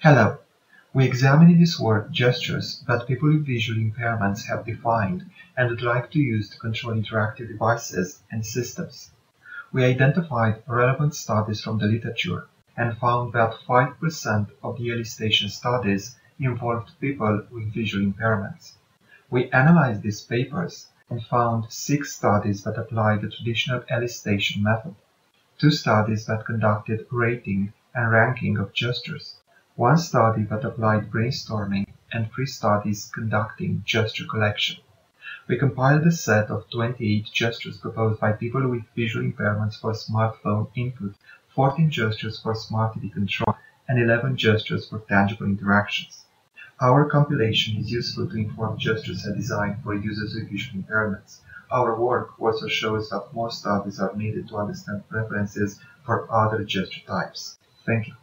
Hello! We examined this word gestures that people with visual impairments have defined and would like to use to control interactive devices and systems. We identified relevant studies from the literature and found that 5% of the elicitation studies involved people with visual impairments. We analyzed these papers and found six studies that applied the traditional elicitation method, two studies that conducted rating and ranking of gestures, one study that applied brainstorming, and three studies conducting gesture collection. We compiled a set of 28 gestures proposed by people with visual impairments for smartphone input, 14 gestures for smart TV control, and 11 gestures for tangible interactions. Our compilation is useful to inform gestures are design for users with visual impairments. Our work also shows that more studies are needed to understand preferences for other gesture types. Thank you.